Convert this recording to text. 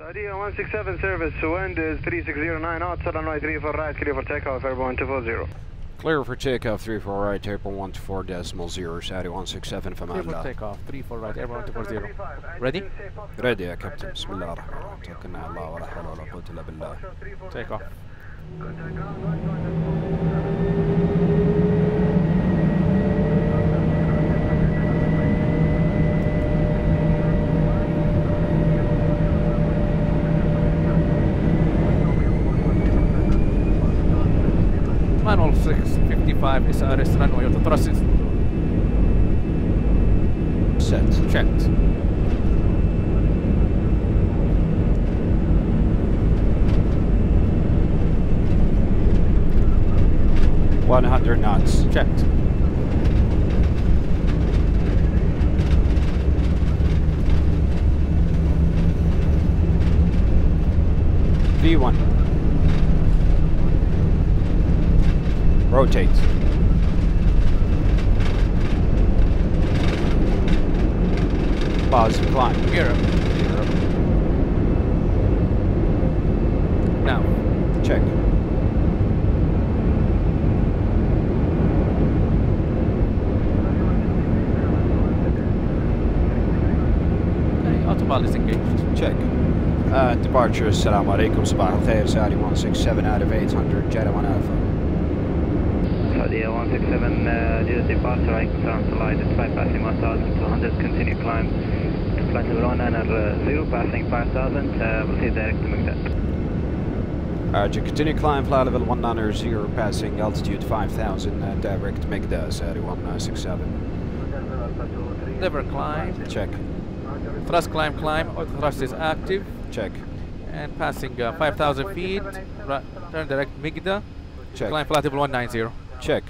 Sadia 167 service, wind is 3609 out, southern runway 34 right, clear for takeoff, airborne 240. Clear for takeoff 34 right, airborne 124 decimal 0, Saudi 167 في Clear أمان for الله. takeoff. 3 for right, airborne 240. Ready? ريدي يا كابتن بسم الله الرحمن الرحيم توكلنا على الله ولا حول ولا قوة إلا بالله. Take off. Manual 655 SRS runway the thrusters Set. checked. One hundred knots. Checked. V one. Rotate. Positive climb. Gear up. Now, Check. okay, autopilot is engaged. Check. Uh, departure, assalamu alaikum, sabah al-khair, Saudi 167 out of 800, Jeddah 1 Alpha. Saudia 167, uh, due to departure, I confirm flight is 5 passing 1200, continue climb to flight level 190, passing 5000, uh, we'll see direct to Baghdad. Arjun, continue climb, fly level 190, passing altitude 5000, uh, direct Migda, Saudi 167. Lever climb. Check. Thrust climb, climb. Auto thrust is active. Check. And passing uh, 5,000 feet. Turn direct Migda. Check. Climb flight level 190 check.